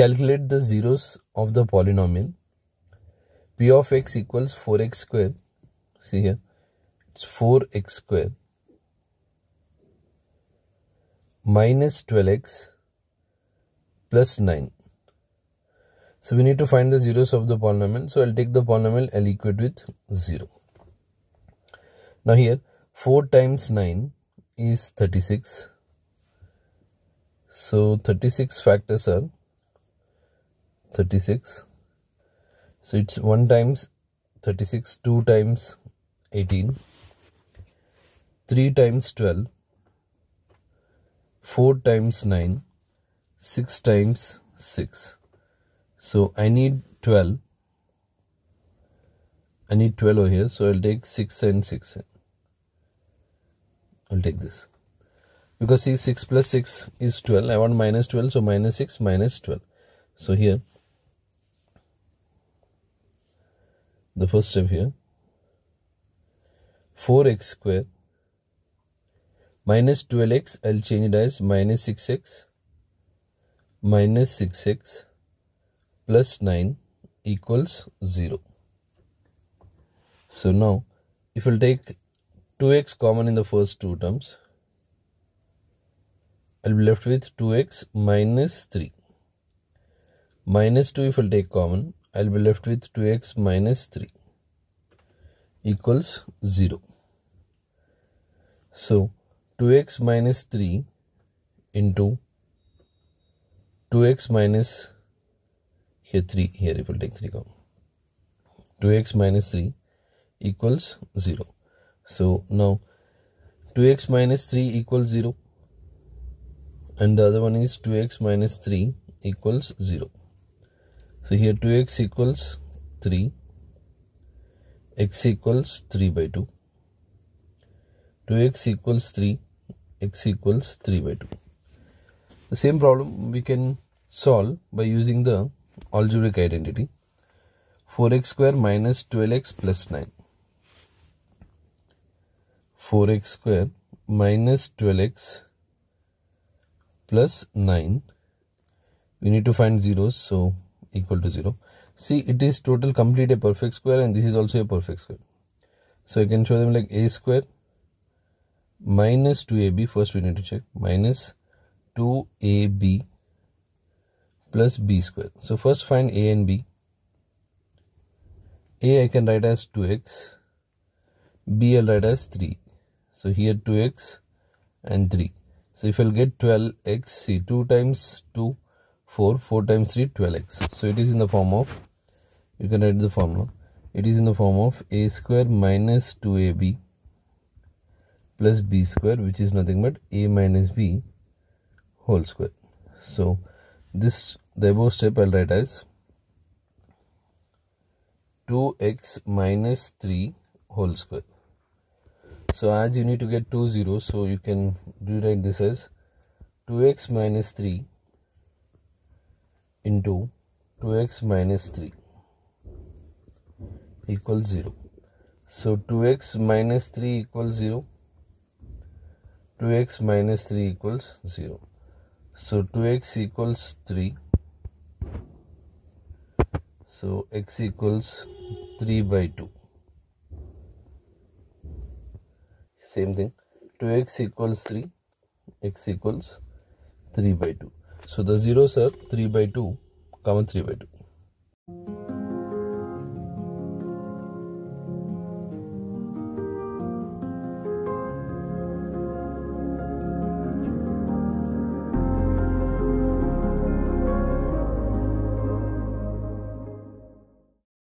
calculate the zeros of the polynomial. P of x equals 4x square. See here. It's 4x square. Minus 12x plus 9 so we need to find the zeros of the polynomial. So I'll take the polynomial L equate with 0 now here 4 times 9 is 36 so 36 factors are 36 so it's 1 times 36 2 times 18 3 times 12 4 times 9 6 times 6 so I need 12 I need 12 over here. So I'll take 6 and 6 I'll take this. Because see 6 plus 6 is 12 I want minus 12 so minus 6 minus 12 so here the first step here. 4x square minus 12x I'll change it as minus 6x minus 6x plus 9 equals 0 so now if we'll take 2x common in the first two terms I'll be left with 2x minus 3 minus 2 if I'll take common I'll be left with 2x minus 3 equals 0 so 2x minus 3 into 2x minus here 3 here if we'll take 3 common 2x minus 3 equals 0 so now 2x minus 3 equals 0 and the other one is 2x minus 3 equals 0 so here 2x equals 3 x equals 3 by 2 2x equals 3 x equals 3 by 2 the same problem we can solve by using the algebraic identity. 4x square minus 12x plus 9 4x square minus 12x plus 9 we need to find zeros so equal to 0 see it is total complete a perfect square and this is also a perfect square. So I can show them like a square minus 2ab first we need to check. Minus 2ab plus b square. So first find a and b. A I can write as 2x b I'll write as 3 so here 2x and 3 so if I'll get 12x see 2 times 2 4 4 times 3 12x so it is in the form of you can write the formula. It is in the form of a square minus 2ab plus b square which is nothing but a minus b whole square. So this the above step I'll write as 2x minus 3 whole square. So as you need to get two zeros so you can rewrite this as 2x minus 3 into 2x minus 3 equals 0 so 2x minus 3 equals 0 2x minus 3 equals 0 so 2x equals 3 so x equals 3 by 2 same thing. 2x equals 3 x equals 3 by 2 so the zeros are 3 by 2 common 3 by 2